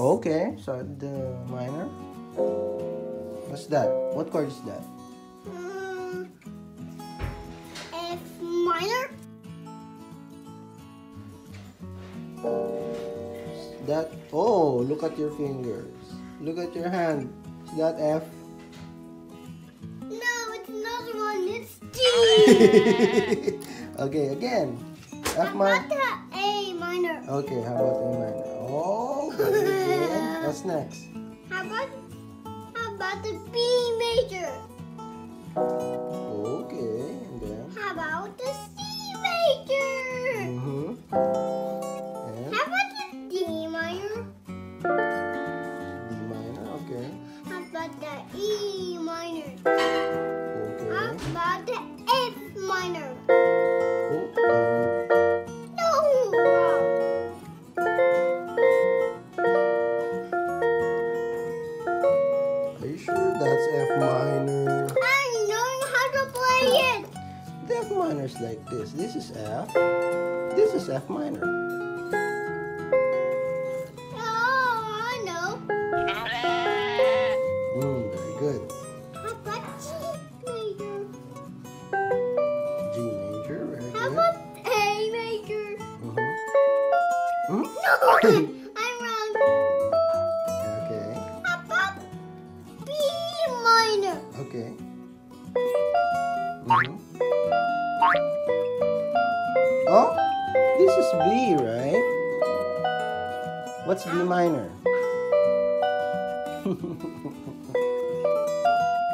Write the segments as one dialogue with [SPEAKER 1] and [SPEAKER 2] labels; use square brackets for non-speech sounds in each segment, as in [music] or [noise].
[SPEAKER 1] Okay, so the minor. What's that? What chord is that? That oh, look at your fingers. Look at your hand. Is that F?
[SPEAKER 2] No, it's not one. It's G. [laughs]
[SPEAKER 1] okay, again. F
[SPEAKER 2] How
[SPEAKER 1] minor.
[SPEAKER 2] about the A minor?
[SPEAKER 1] Okay, how about A minor? Oh, very good. [laughs] What's next?
[SPEAKER 2] How about how about the B major? F minor
[SPEAKER 1] is like this. This is F. This is F minor.
[SPEAKER 2] Oh, I know.
[SPEAKER 1] Mm, very good.
[SPEAKER 2] How about G major?
[SPEAKER 1] G major. Very
[SPEAKER 2] How
[SPEAKER 1] good.
[SPEAKER 2] about A major?
[SPEAKER 1] Mm-hmm.
[SPEAKER 2] No, I'm wrong.
[SPEAKER 1] Okay.
[SPEAKER 2] How about
[SPEAKER 1] Oh, this is B, right? What's B minor? [laughs]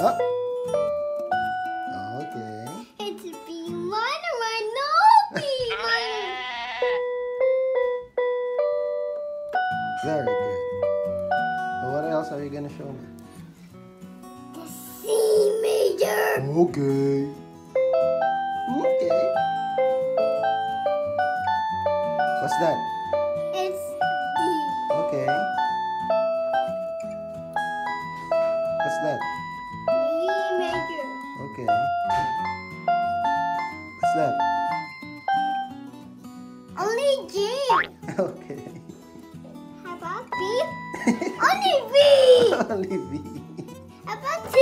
[SPEAKER 1] oh. Okay.
[SPEAKER 2] It's B minor. I know B minor.
[SPEAKER 1] Very good. What else are you gonna show me?
[SPEAKER 2] The C major.
[SPEAKER 1] Okay. What's that?
[SPEAKER 2] It's D.
[SPEAKER 1] Okay. What's that?
[SPEAKER 2] E major.
[SPEAKER 1] Okay. What's that?
[SPEAKER 2] Only G. [laughs]
[SPEAKER 1] Okay.
[SPEAKER 2] How about B? [laughs] Only B.
[SPEAKER 1] Only B.
[SPEAKER 2] How about C?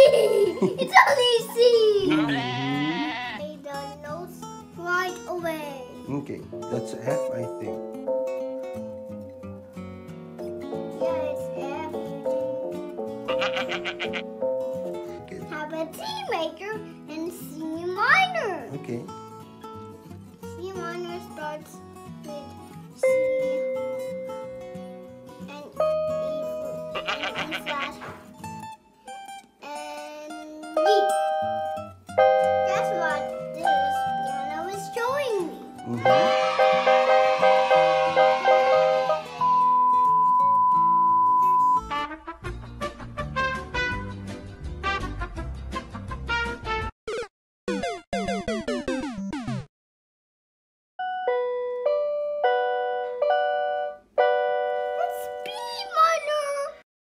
[SPEAKER 2] It's only C.
[SPEAKER 1] Okay, that's F, I think.
[SPEAKER 2] Yeah, it's F.
[SPEAKER 1] Okay.
[SPEAKER 2] Major and C minor?
[SPEAKER 1] Okay.
[SPEAKER 2] C minor starts Mm-hmm.